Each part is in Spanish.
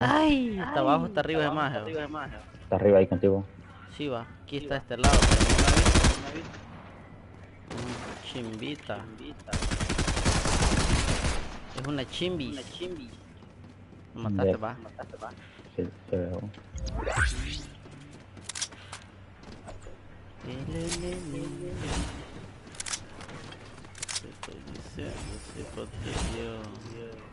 Ay, está abajo, está arriba de más. Está arriba ahí contigo. Sí, va. Aquí está este lado. Mm, Chimbita. Es una chimbi. Lo mataste, Ve. va. Sí, te veo. Se protegió.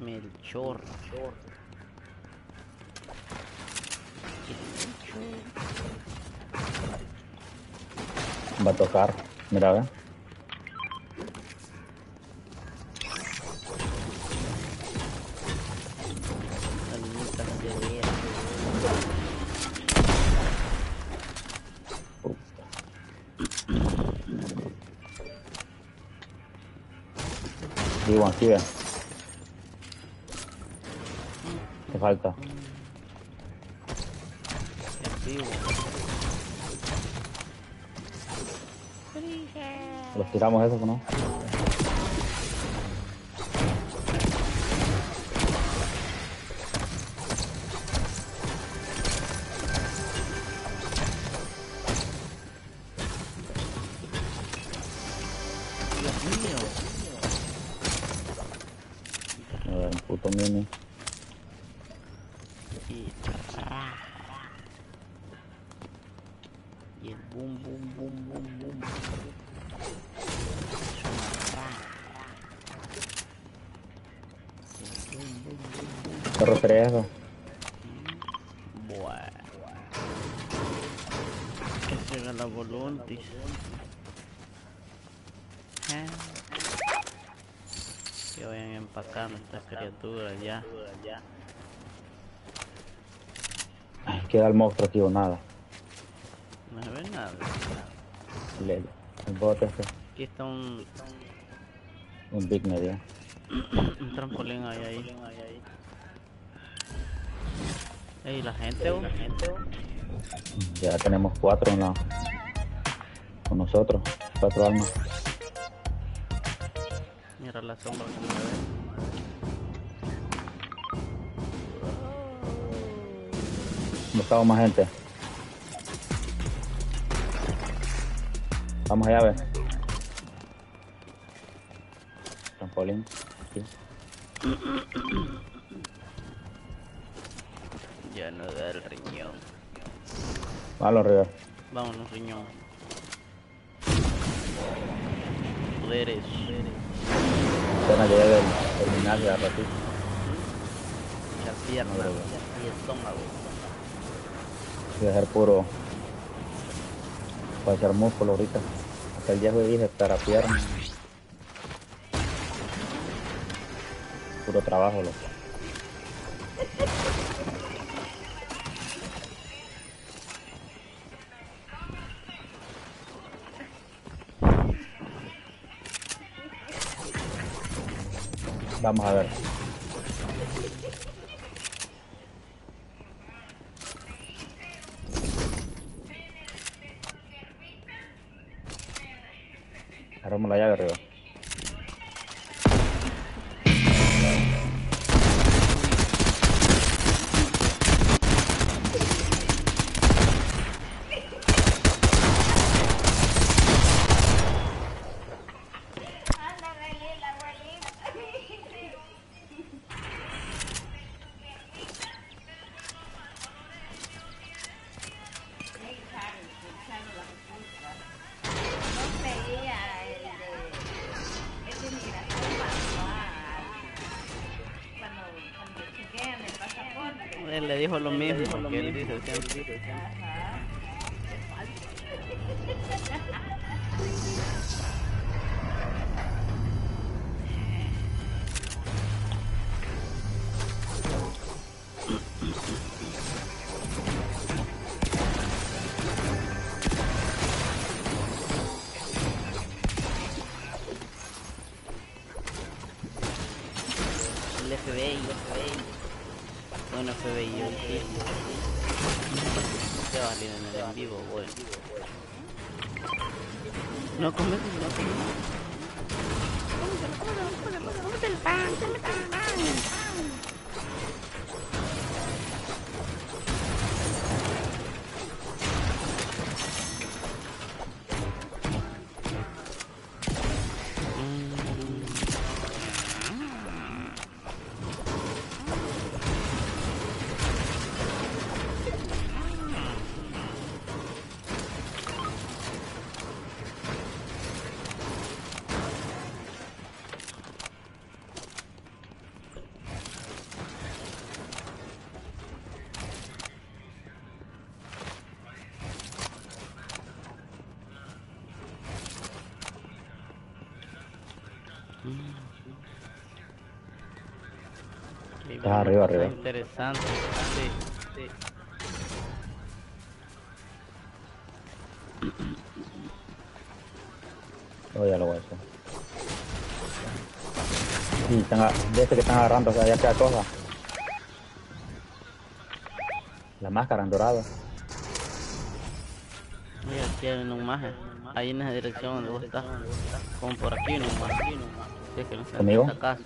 Melchor. Va a tocar. Mira. Falta. Los tiramos eso, ¿no? Boom, boom. ¿Te refieres a eso? Bueno. Que se haga la voluntis. Eh. Que vayan empacando estas criaturas ya. Ay, queda el monstruo aquí o nada. No se ve nada. El, el, el bote este. Aquí está un, Un big media. un trampolín ahí ahí. Ey, la gente, oh. Ya tenemos cuatro en la... Con nosotros. Cuatro almas. Mira la sombra que me ve. Buscamos más gente. Vamos allá a ver. Trampolín. Aquí. Ya no da el riñón. Vamos arriba. Vámonos, riñón. Leres. Apenas llegué del terminal ya ratito. La pierna Madre y el estómago. Voy a hacer puro. Para echar músculo ahorita. Hasta el día de dije para pierna. Puro trabajo, loco. Vamos a ver. Agarramos la llave arriba. Dijo lo mismo que él dice siempre. El FBI, FBI. Bueno, FBI, yo. Ya va en el en vivo, güey. No comes, no comes. Qué Estás arriba, arriba. está Interesante. Sí, sí. Oh, ya lo voy a hacer. Sí, están, de este que están agarrando, o sea, ya queda cosa. La máscara en dorado. Mira, aquí hay un maje. Ahí en esa dirección donde vos estás. Como por aquí nomás. Sí, que no se ¿Conmigo? casa.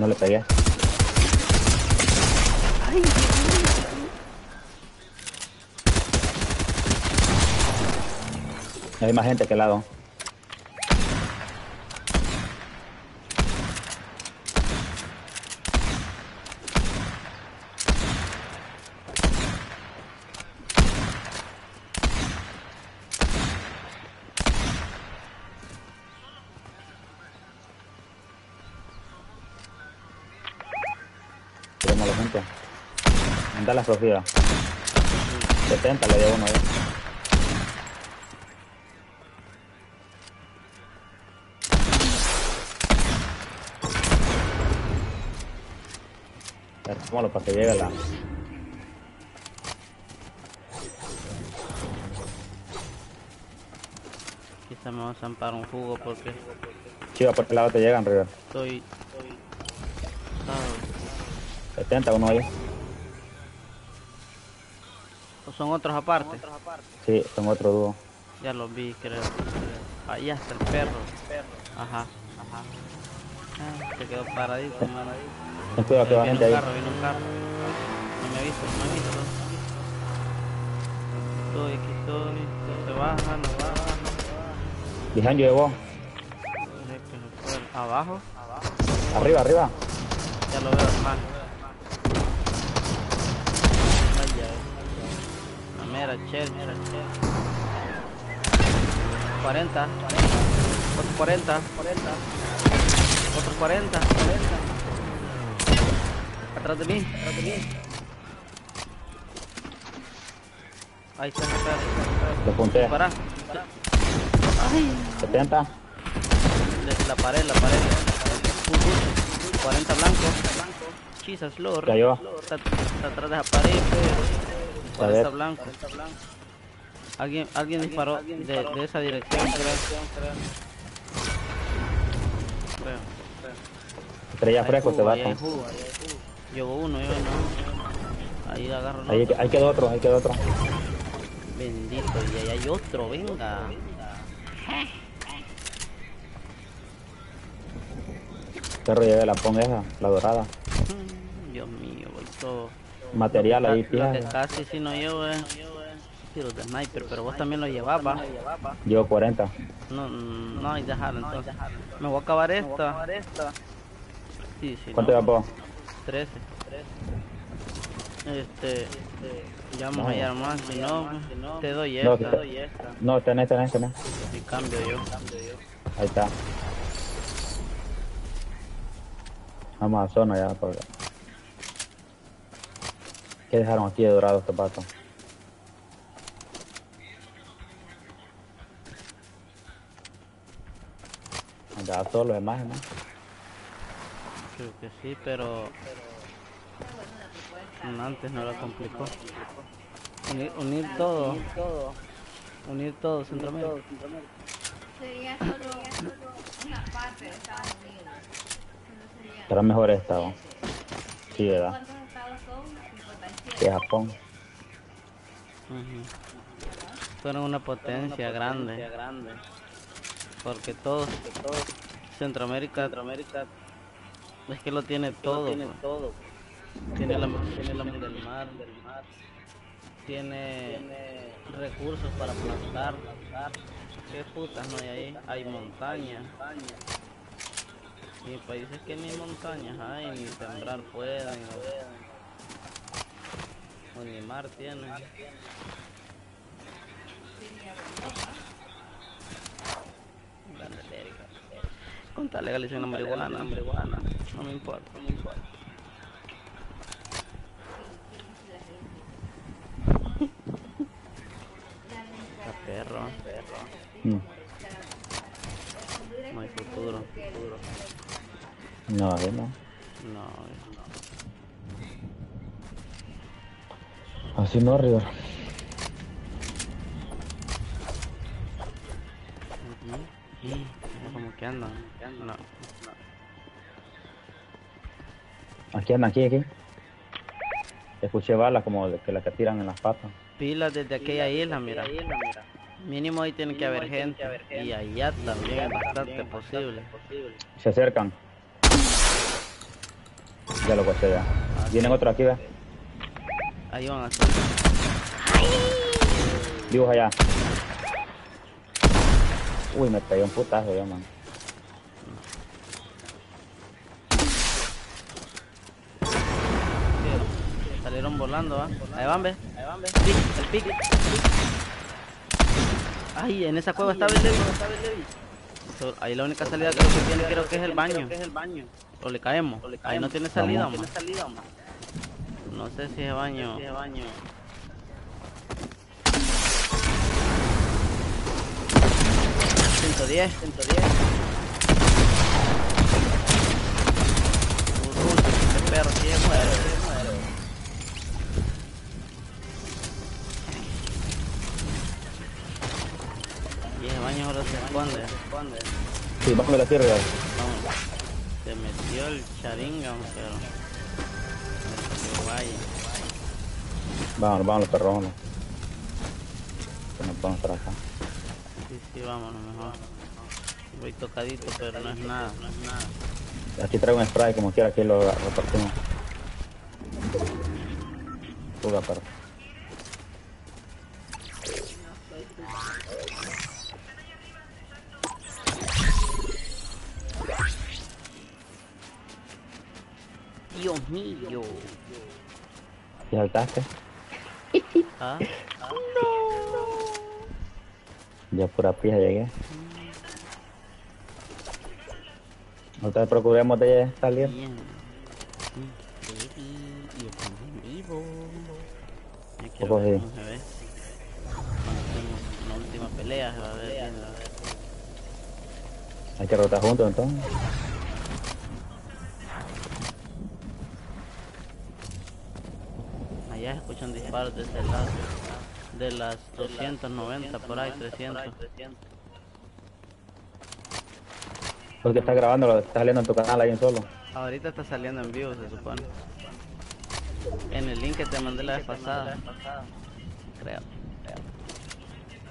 No le pegué. Hay más gente que al lado. Tirémoslo juntos. Anda la Sofía. 70 le dio uno ahí. Arrémoslo para que llegue la... Quizá me va a zampar un jugo porque Chiva, por qué lado te llegan, River. estoy... Ah, 70 uno ahí. ¿o ¿Son otros aparte? Sí, son otro dúo. Ya los vi, creo. Ahí está el perro. Ajá, ajá. Ah, se quedó paradito, mano. Ten cuidado que va viene gente un ahí. carro, viene un carro. No me ha visto, no me ha visto. Estoy, aquí estoy. Se baja, no baja. Behind you, vos. Deje que se fue. Abajo. Arriba, arriba. Ya lo veo, hermano. La mera chel, mera chel. 40. Otro 40. 40. Otro 40. 40. Atrás de mí. Atrás de mí. Ahí está, ahí está, ahí. Lo punté. Para. 70. Desde la pared, la pared. Un ruso. 40 blanco. Chisas, lord. Cayó. Está, está atrás de la pared, 40 ver. blanco. Alguien, alguien disparó de, de esa dirección, creo. Creo. Estrella fresco, te. Llevo uno, yo no. Ahí agarro Ahí, otro. ahí quedó otro, ahí quedó otro. Bendito, y ahí hay otro, venga. Perro lleve la pon esa, la dorada. Dios mío, voy todo. Material ahí, Lo que fíjate. casi si no llevo es tiros de sniper, pero vos también lo llevabas. Llevo 40. No, no hay dejarlo entonces. Me voy a acabar esta. Sí, sí. ¿Cuánto no, llevas vos? 13. Este, ya vamos a hallar más, si no, te doy No, esta. No, tenés, tenés, tenés. Y cambio yo. Ahí está. Vamos a zona ya. Por... ¿Qué dejaron aquí de dorado estos patos? Andaba solo, demás, ¿no? Creo que sí, pero antes no la complicó. Unir, unir todo. Unir todo, Centroamérica. Sería solo una parte de Estados Unidos. Será mejor esta, ¿no? Sí, ¿verdad? ¿Cuántos estados son? 57. Que Japón. Ujú. Fueron una potencia grande. Porque todos, Centroamérica, Centroamérica es que lo tiene todo. pues. Tiene la tiene la del mar, del mar. Tiene recursos para plantar. ¿Qué putas no hay ahí? Hay montañas. Y países que ni montañas hay, ni sembrar puedan, o, o ni mar América. Con tal legalización la marihuana, marihuana, no me importa, no me importa. Está perro, perro. No hay futuro, futuro. No. No, Así no. Mira como que andan. No. Aquí anda, aquí, aquí. Escuché balas como de que las que tiran en las patas. Pilas desde aquella isla, mira. Mínimo ahí tiene que haber gente. Y allá también es bastante posible. Se acercan. Ya lo caché ya. Vienen otros aquí, ve. Ahí van a estar. Vivos allá. Uy, me pegué un putazo ya, man. Salieron volando, ¿ah? Ahí van, ve. Ahí van, ve. Sí, el pique. Ay, en esa cueva estaba el Levi. So- Ahí la única salida creo que tiene creo que es el baño. O le caemos. Ahí no tiene salida, man. No sé si es baño. Ciento diez. Ciento diez. Este perro sí es muere, sí es muere. Y ese baño ahora se esconde. Sí, vamos a la tierra. Vamos. Se metió el charinga, pero. Qué guay. Vámonos, vámonos, perros, vámonos. Que nos vamos para acá. Sí, sí, vámonos mejor. Voy tocadito, pero no es nada, no es nada. Aquí traigo un spray, como quiera, aquí lo repartimos. Fuga, perro. Dios mío. ¿Y saltaste? ¿Ah? Ya pura pija llegué. Nosotros procuremos de salir. Bien. Y estamos en vivo. Ver. Cuando la última pelea se va a ver bien. Hay que rotar juntos entonces. Se escuchan disparos de ese lado. De las 290 por ahí, 300. Porque estás grabando, lo estás saliendo en tu canal ahí en solo. Ahorita está saliendo en vivo, se supone. En el link que te mandé la vez pasada. Creo.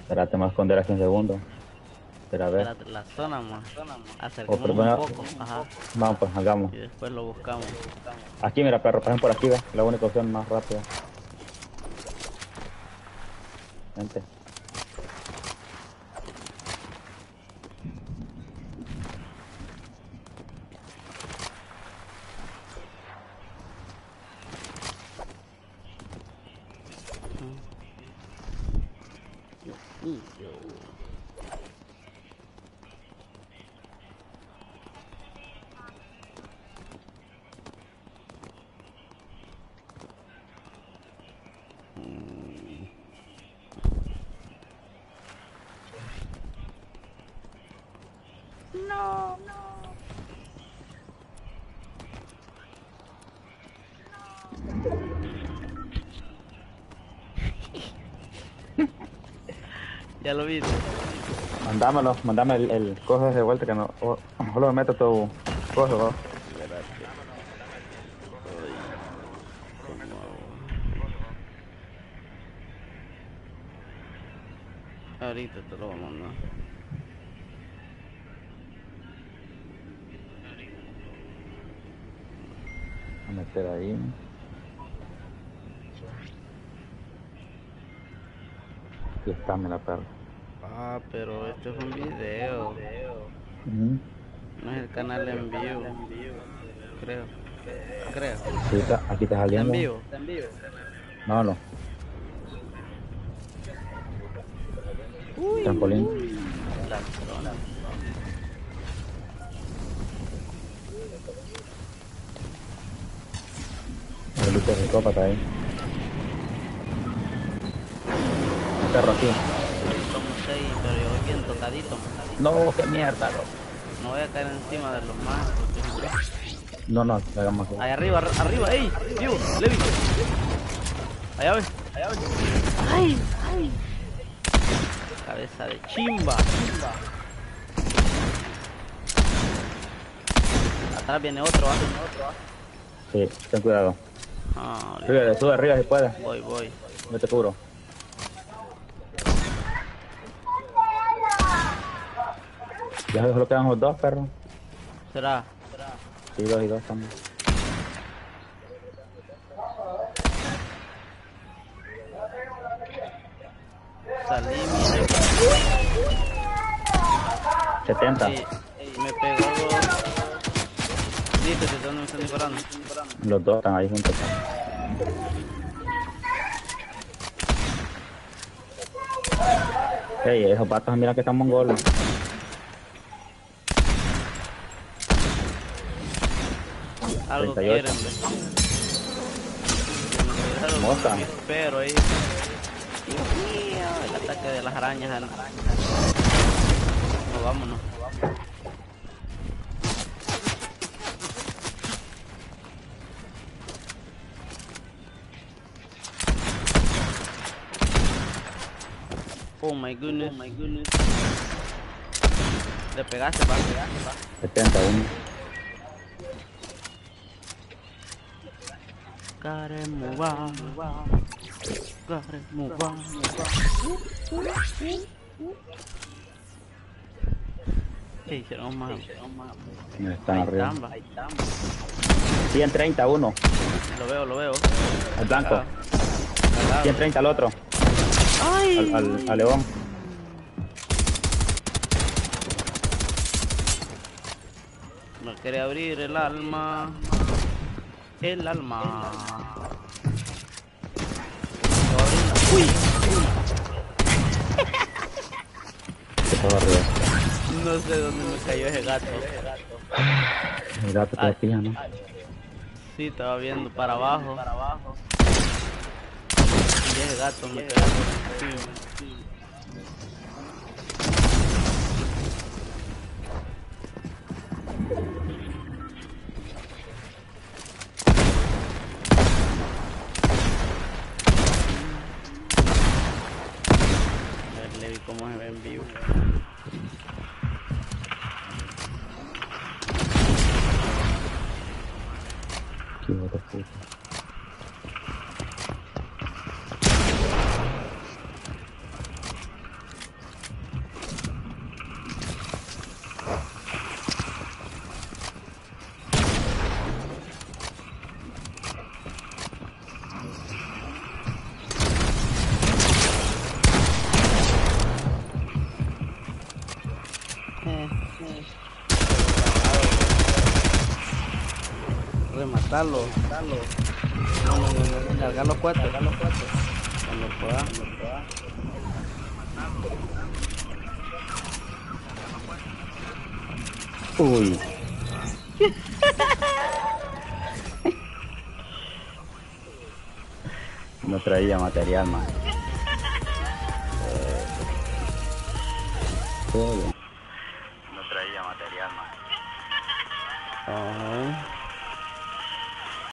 Espérate, me voy a esconder aquí un segundo. Espera, a ver. La, la zona más. O Acerquémonos primero- un poco. Ajá. Vamos, pues, hagamos. Y después lo buscamos. Aquí, mira, perro, pasen por aquí, ve. La única opción más rápida. Vente. ya lo viste. Mandámelo, mandame el, el coso de vuelta que no. O, o lo meto tu coso, ¿no? Ahorita te lo voy a mandar. Voy a meter ahí. Aquí está, mira, perro. Ah, pero esto es un video. No es el canal en vivo. Creo. Creo. Sí, está- aquí está ¿En saliendo. vivo? No, no. Trampolín. Ladrón. El psicópata ahí. Un perro aquí. Somos seis, pero yo voy bien tocadito. No, qué mierda, loco. No voy a caer encima de los más. porque- No, no, hagamos así. Ahí arriba, ar- arriba, ey, vivo, Levi. Allá ves, allá ves. Ay, ay. Cabeza de chimba. Atrás viene otro, ¿ah? Sí, ten cuidado. Ah, Sube, sube arriba si puedes. voy, voy. Yo te cubro. Ya solo quedan los dos, perro. ¿Será? Sí, dos y dos también. Salí, mire. 70. Sí, me pegó. Listo, ¿de dónde me están disparando? Los dos están ahí juntos. Ey, esos patos, mira que están mongolos. Algo 38. quieren, ve. Me tiraron Mosca. un Pero ahí. Dios mío, el ataque de las arañas. al- No, vámonos. Oh my goodness. Oh my goodness. Le pegaste, va, pegaste, va. 71. Gotta move on. Gotta move on. ¿Qué hicieron más? Están Ahí arriba. ahí están. 131. Lo veo, lo veo. El blanco. Ah, cagado. 130 al otro. Al, al, al león. No quiere abrir el alma. El alma. Uy, Estaba arriba. no sé dónde me cayó ese gato. El gato te pilla, ¿no? Sí, estaba viendo para abajo. Y ese gato me cayó ver, cómo se ve en vivo. Qué puta. Rematarlo. No, no, no, no. Cargar los cuatro. Cuando pueda. Uy. No traía material, man. Todo bien. No